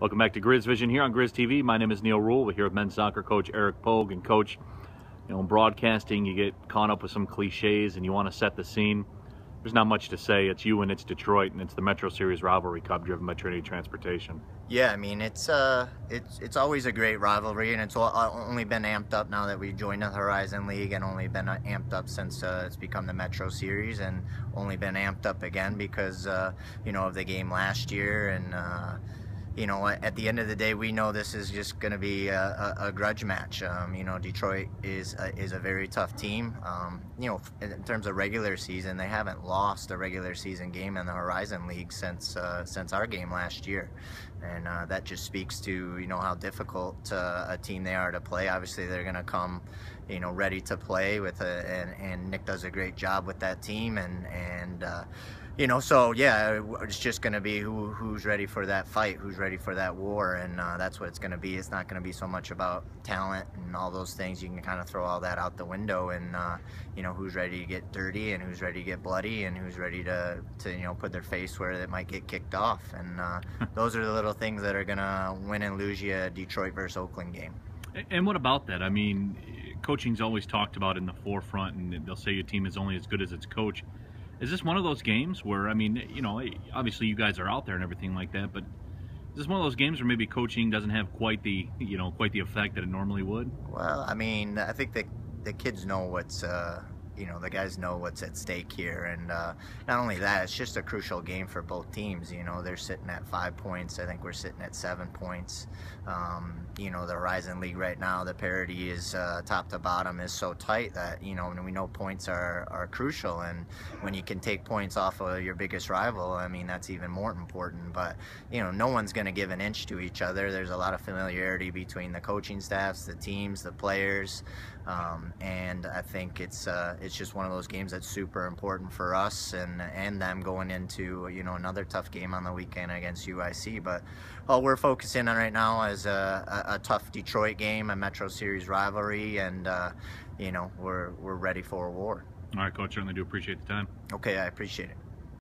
Welcome back to Grizz Vision here on Grizz TV. My name is Neal Ruhl. We're here with men's soccer coach Eric Pogue. And coach, you know, in broadcasting, you get caught up with some cliches and you want to set the scene. There's not much to say. It's you and it's Detroit, and it's the Metro Series rivalry cup driven by Trinity Transportation. Yeah, I mean it's uh it's it's always a great rivalry, and it's uh, only been amped up now that we joined the Horizon League, and only been uh, amped up since uh, it's become the Metro Series, and only been amped up again because uh, you know of the game last year and uh, you know, at the end of the day, we know this is just going to be a, a, a, grudge match. Um, you know, Detroit is a, is a very tough team. Um, you know, in terms of regular season, they haven't lost a regular season game in the Horizon League since uh, since our game last year, and uh, that just speaks to you know how difficult uh, a team they are to play. Obviously, they're going to come, you know, ready to play with a, and, and Nick does a great job with that team, and and uh, you know, so yeah, it's just going to be who who's ready for that fight, who's ready for that war, and uh, that's what it's going to be. It's not going to be so much about talent and all those things. You can kind of throw all that out the window, and uh, you know who's ready to get dirty and who's ready to get bloody and who's ready to to you know put their face where they might get kicked off, and uh, those are the little things that are going to win and lose you a Detroit versus Oakland game. And what about that? I mean, coaching's always talked about in the forefront, and they'll say your team is only as good as its coach is this one of those games where I mean, you know, obviously you guys are out there and everything like that, but is this one of those games where maybe coaching doesn't have quite the you know quite the effect that it normally would? Well, I mean, I think that the kids know what's uh, you know the guys know what's at stake here. And uh, not only that it's just a crucial game for both teams you know they're sitting at five points. I think we're sitting at seven points. Um, you know the Horizon League right now the parity is uh, top to bottom is so tight that you know and we know points are, are crucial. And when you can take points off of your biggest rival I mean that's even more important. But you know no one's going to give an inch to each other. There's a lot of familiarity between the coaching staffs the teams the players. Um, and I think it's, uh, it's it's just one of those games that's super important for us and and them going into you know another tough game on the weekend against UIC. But all we're focusing on right now is a, a, a tough Detroit game, a Metro Series rivalry, and uh, you know we're we're ready for a war. All right, coach. Certainly do appreciate the time. Okay, I appreciate it.